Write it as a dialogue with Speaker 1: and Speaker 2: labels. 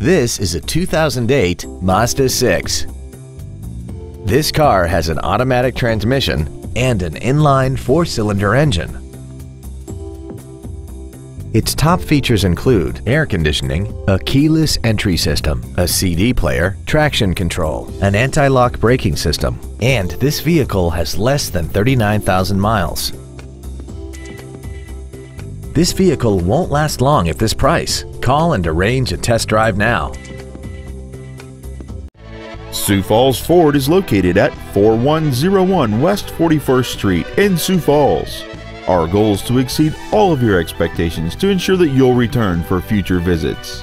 Speaker 1: This is a 2008 Mazda 6. This car has an automatic transmission and an inline four-cylinder engine. Its top features include air conditioning, a keyless entry system, a CD player, traction control, an anti-lock braking system, and this vehicle has less than 39,000 miles. This vehicle won't last long at this price. Call and arrange a test drive now.
Speaker 2: Sioux Falls Ford is located at 4101 West 41st Street in Sioux Falls. Our goal is to exceed all of your expectations to ensure that you'll return for future visits.